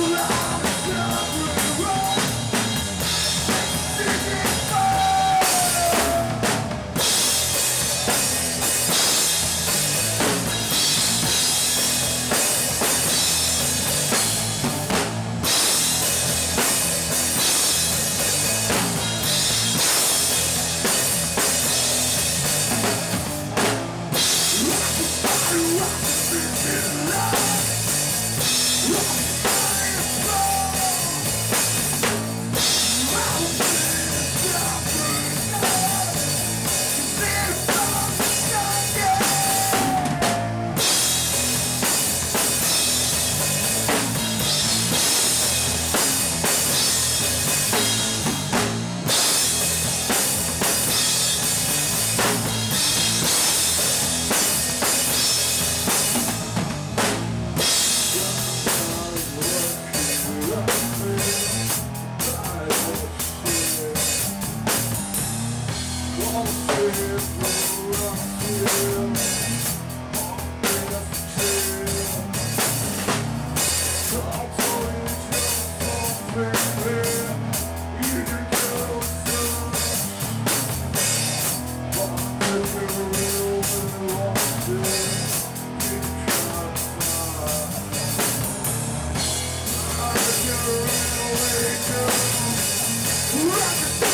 Hurrah! wake up,